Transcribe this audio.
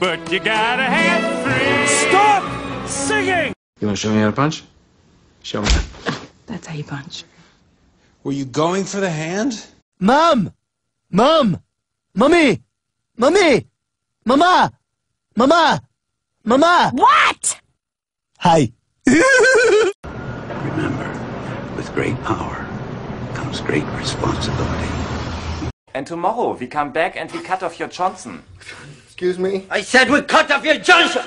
but you gotta have three. Stop singing! You want to show me how to punch? Show me. That's how you punch. Were you going for the hand? Mom! Mom! Mummy! Mummy! Mama! Mama! Mama! What? Hi. Remember, with great power comes great responsibility. And tomorrow we come back and we cut off your Johnson. Excuse me? I said we cut off your Johnson!